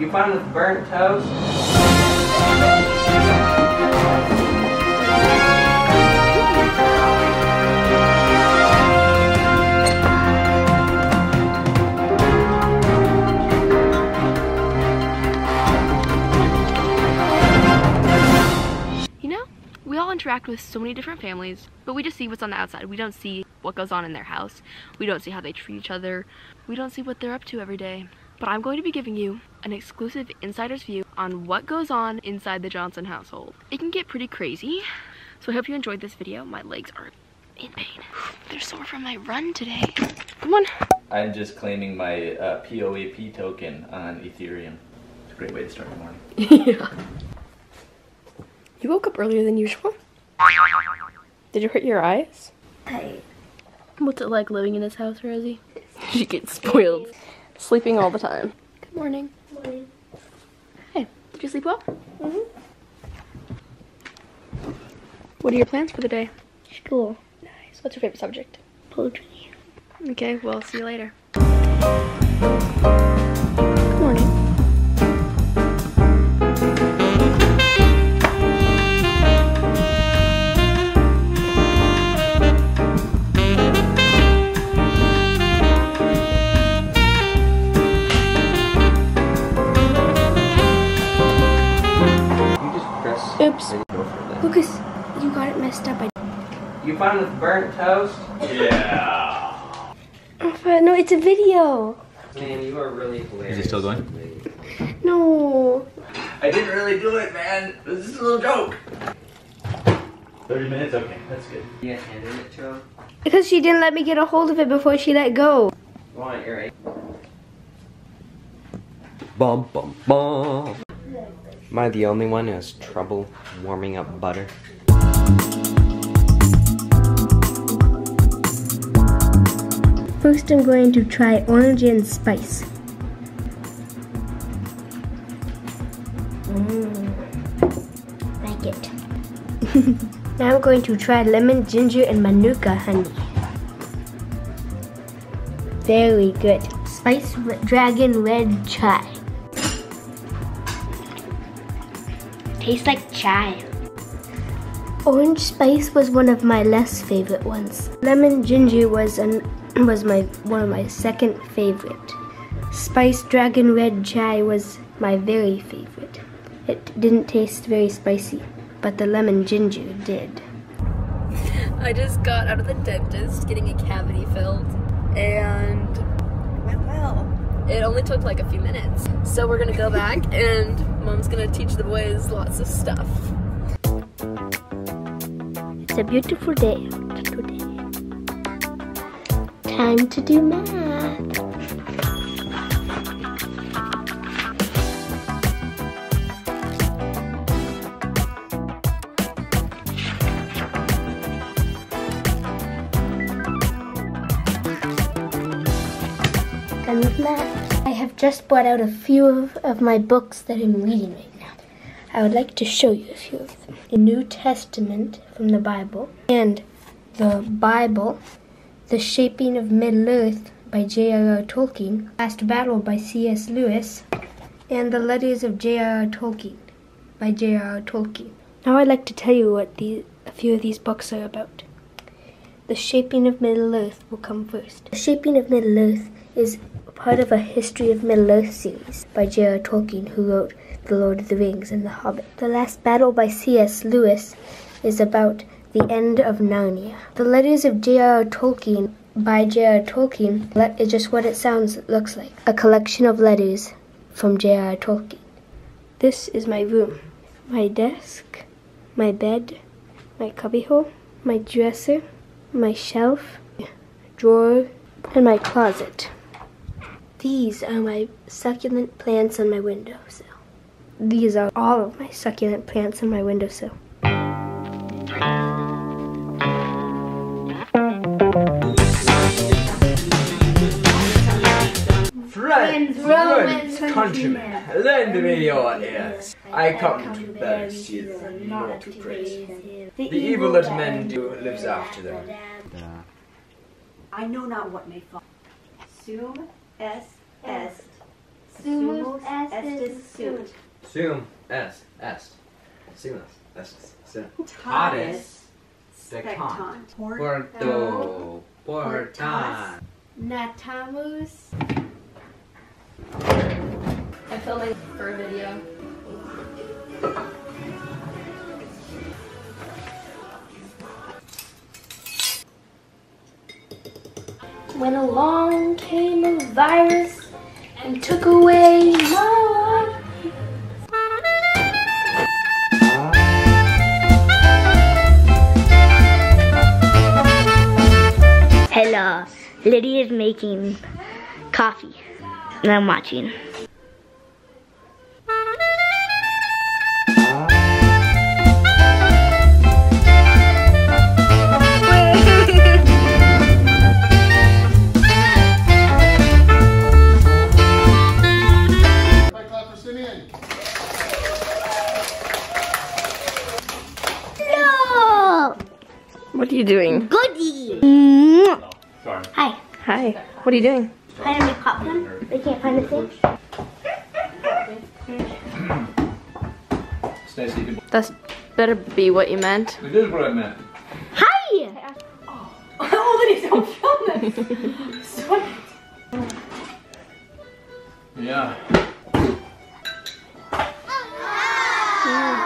You fine with burnt toast? You know, we all interact with so many different families, but we just see what's on the outside. We don't see what goes on in their house. We don't see how they treat each other. We don't see what they're up to every day. But I'm going to be giving you an exclusive insider's view on what goes on inside the Johnson household. It can get pretty crazy, so I hope you enjoyed this video. My legs are in pain. They're sore from my run today. Come on. I'm just claiming my uh, POAP token on Ethereum. It's a great way to start the morning. yeah. You woke up earlier than usual? Did you hurt your eyes? Hey. What's it like living in this house, Rosie? she gets spoiled. Sleeping all the time. Good morning. Morning. Hey, did you sleep well? Mm-hmm. What are your plans for the day? School. Nice. What's your favorite subject? Poetry. Okay, well, see you later. Messed up. You fine with burnt toast? Yeah. oh, no, it's a video. Man, you are really hilarious. Is it still going? No. I didn't really do it, man. This is a little joke. 30 minutes? Okay, that's good. You handed it to him? Because she didn't let me get a hold of it before she let go. Go on, you're right. Bum bum bum. Am I the only one who has trouble warming up butter? First, I'm going to try orange and spice. Mmm. Like it. now I'm going to try lemon, ginger, and manuka honey. Very good. Spice Dragon Red Chai. Tastes like chai. Orange spice was one of my less favorite ones. Lemon ginger was an was my one of my second favorite. Spice Dragon Red Chai was my very favorite. It didn't taste very spicy, but the lemon ginger did. I just got out of the dentist getting a cavity filled and it went well. It only took like a few minutes. So we're gonna go back and mom's gonna teach the boys lots of stuff. It's a beautiful day. Time to do math. Done with math. I have just brought out a few of, of my books that I'm reading right now. I would like to show you a few of them. The New Testament from the Bible and the Bible, The Shaping of Middle Earth by J.R.R. Tolkien, Last Battle by C.S. Lewis, and The Letters of J.R.R. Tolkien by J.R.R. Tolkien. Now I'd like to tell you what the, a few of these books are about. The Shaping of Middle Earth will come first. The Shaping of Middle Earth is part of a History of Middle Earth series by J.R.R. Tolkien, who wrote The Lord of the Rings and The Hobbit. The Last Battle by C.S. Lewis is about the end of Narnia. The Letters of J.R.R. Tolkien by J.R.R. Tolkien is just what it sounds looks like a collection of letters from J.R.R. Tolkien. This is my room. My desk, my bed, my cubbyhole, my dresser, my shelf, drawer, and my closet. These are my succulent plants on my windowsill. These are all of my succulent plants on my windowsill. Friends, Romans, countrymen, lend me your ears. I come to bear Caesar, not to praise. The evil that men do lives after them. I know not what may fall. Sum est est Sumus estis sunt. Sum est est. Sumus est sunt. Tatis Decant. spectant. Porto. Portan. Natamus. I'm filming for a video. When along came a virus and took away my life. Lydia is making coffee and I'm watching. What are you doing? Goodie! Hi. What are you doing? Trying to make popcorn. They can't find the thing. That's better be what you meant. It is what I meant. Hi! Oh, don't film this! Yeah. yeah.